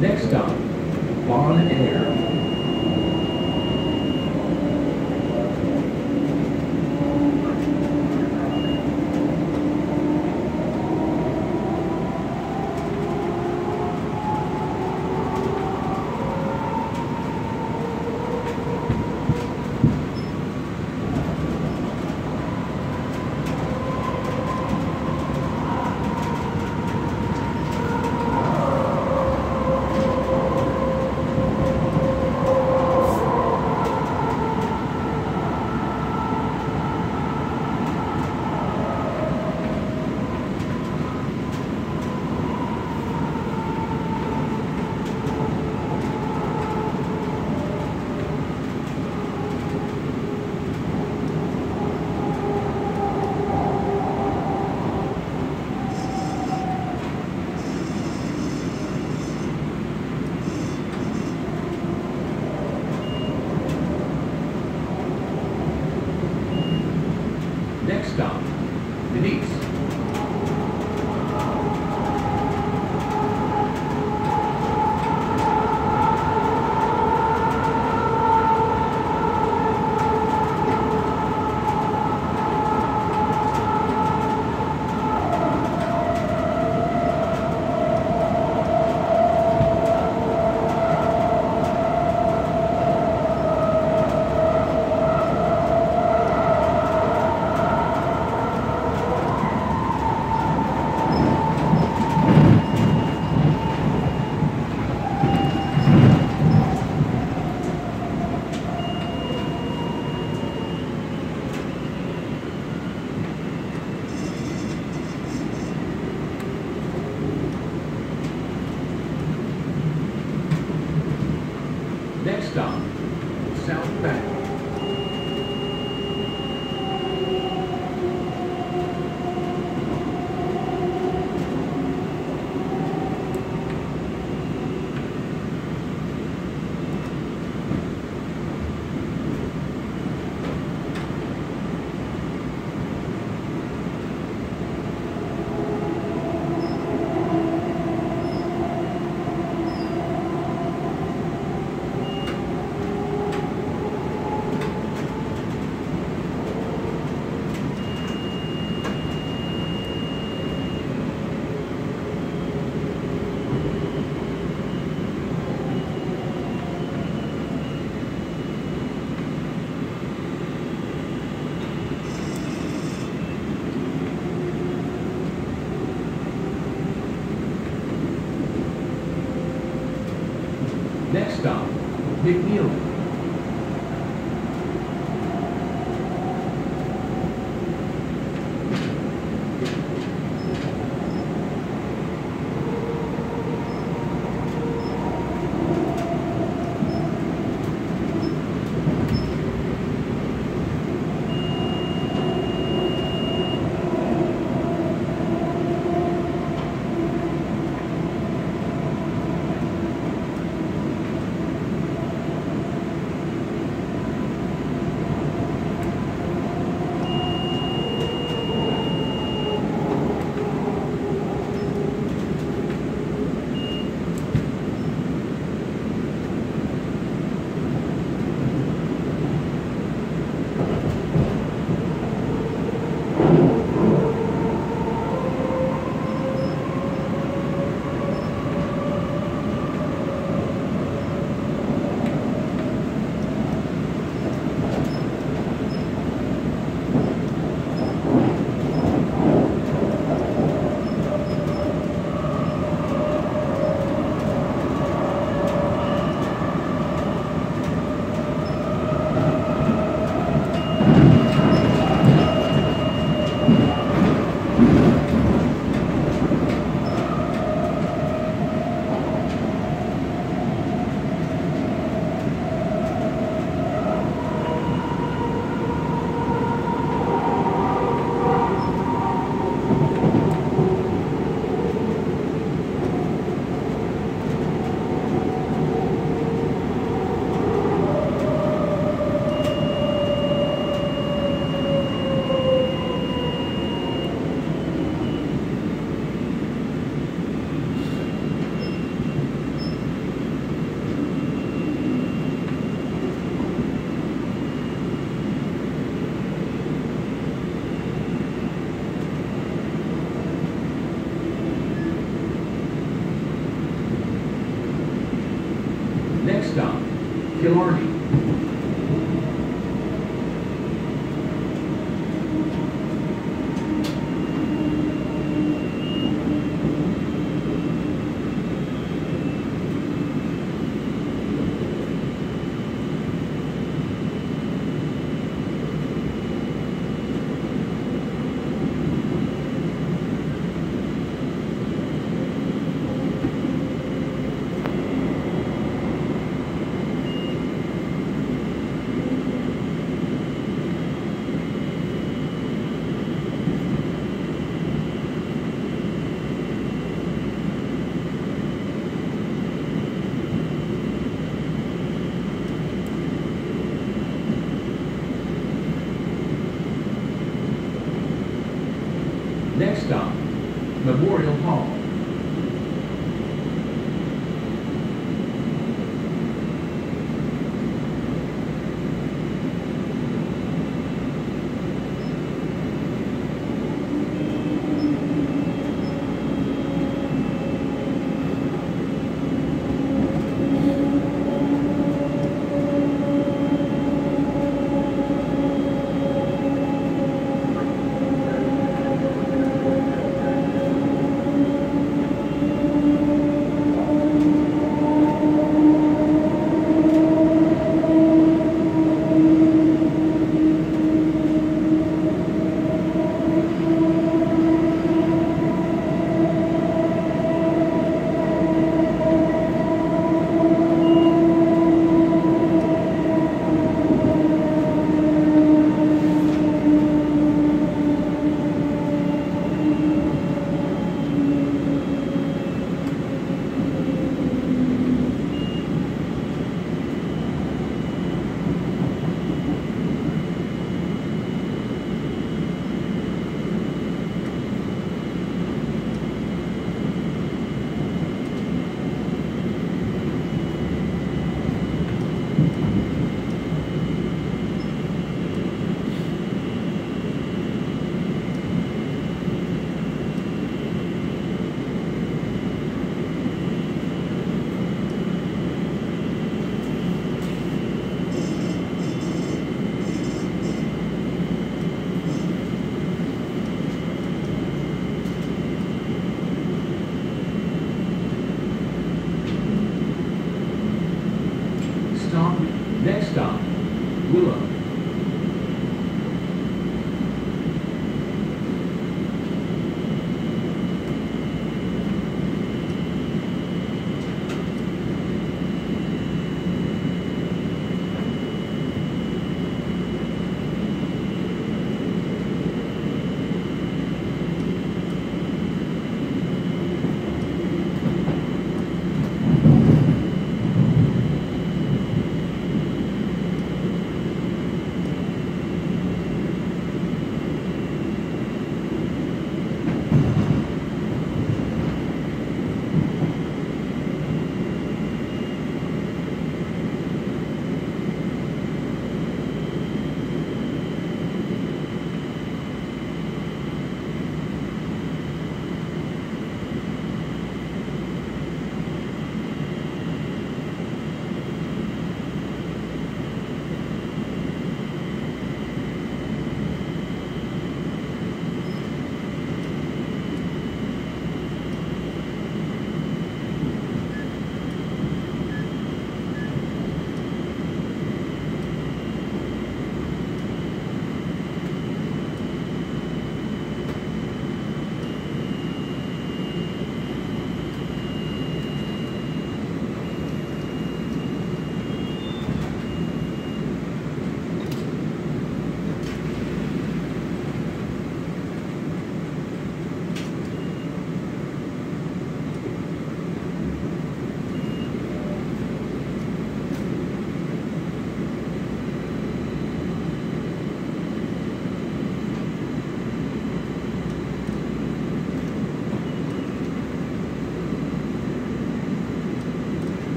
Next stop, Bon Air. Killarney. Next stop, Memorial Hall.